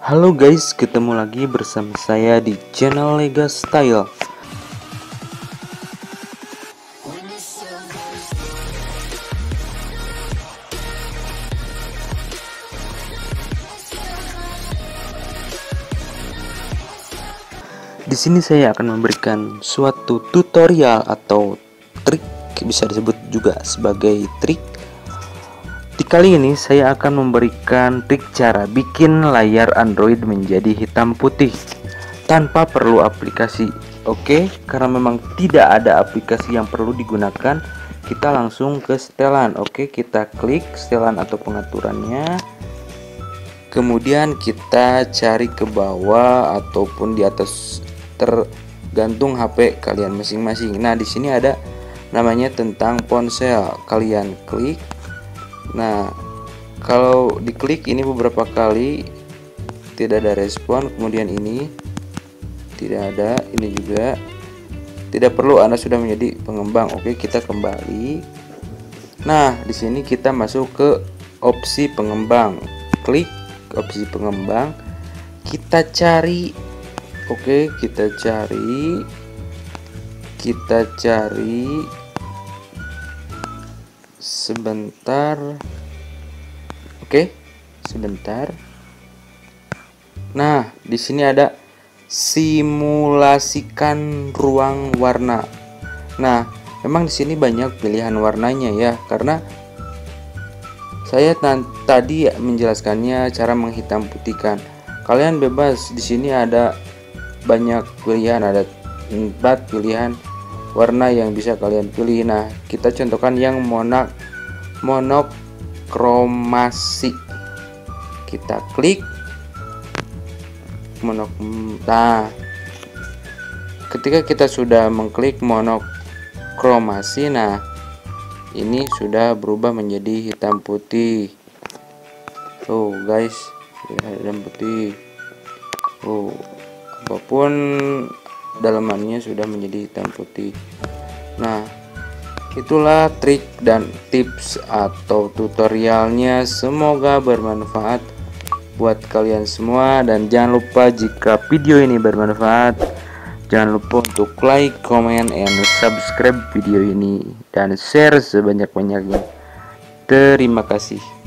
Halo guys, ketemu lagi bersama saya di channel Lega Style. Di sini saya akan memberikan suatu tutorial atau trik bisa disebut juga sebagai trik. Kali ini saya akan memberikan trik cara bikin layar Android menjadi hitam putih tanpa perlu aplikasi. Oke, karena memang tidak ada aplikasi yang perlu digunakan, kita langsung ke setelan. Oke, kita klik setelan atau pengaturannya. Kemudian kita cari ke bawah ataupun di atas tergantung HP kalian masing-masing. Nah, di sini ada namanya tentang ponsel. Kalian klik. Nah, kalau diklik ini beberapa kali tidak ada respon, kemudian ini tidak ada, ini juga tidak perlu Anda sudah menjadi pengembang. Oke, kita kembali. Nah, di sini kita masuk ke opsi pengembang. Klik opsi pengembang. Kita cari Oke, kita cari kita cari sebentar. Oke, sebentar. Nah, di sini ada simulasikan ruang warna. Nah, memang di sini banyak pilihan warnanya ya, karena saya tadi menjelaskannya cara menghitam putihkan. Kalian bebas di sini ada banyak pilihan ada empat pilihan warna yang bisa kalian pilih. Nah kita contohkan yang monak monokromasi. Kita klik. Monok nah ketika kita sudah mengklik monokromasi nah ini sudah berubah menjadi hitam putih. Tuh guys hitam putih. Oh apa pun dalamannya sudah menjadi hitam putih. Nah itulah trik dan tips atau tutorialnya. Semoga bermanfaat buat kalian semua dan jangan lupa jika video ini bermanfaat jangan lupa untuk like, comment, and subscribe video ini dan share sebanyak-banyaknya. Terima kasih